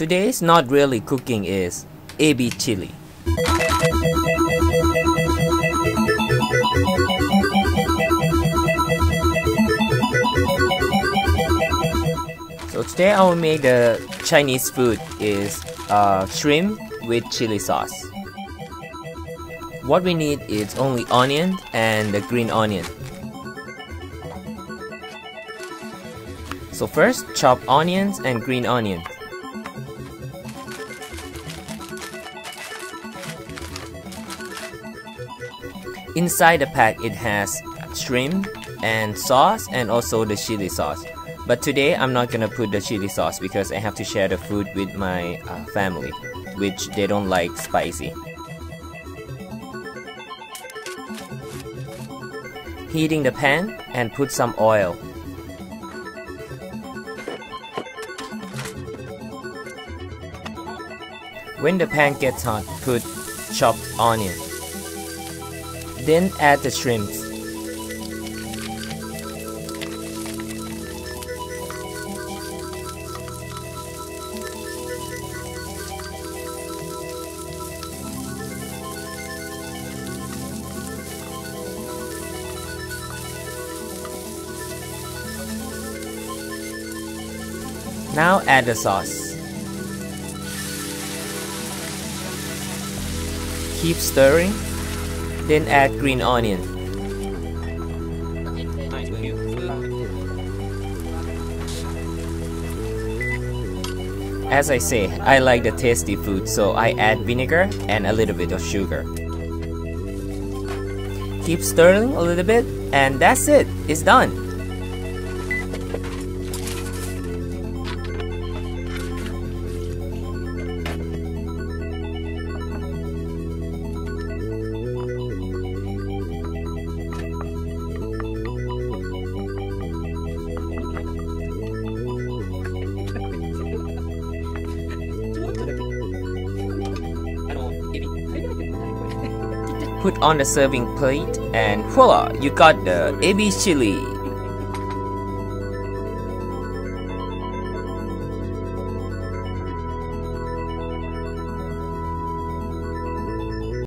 Today's not really cooking is Ebi chili. So today I will make the Chinese food is uh, shrimp with chili sauce. What we need is only onion and the green onion. So first chop onions and green onions. Inside the pack it has shrimp and sauce and also the chili sauce. But today I'm not gonna put the chili sauce because I have to share the food with my uh, family, which they don't like spicy. Heating the pan and put some oil. When the pan gets hot, put chopped onion. Then add the shrimps. Now add the sauce. Keep stirring, then add green onion. As I say, I like the tasty food, so I add vinegar and a little bit of sugar. Keep stirring a little bit, and that's it, it's done. Put on the serving plate and voila, you got the Ebi chili.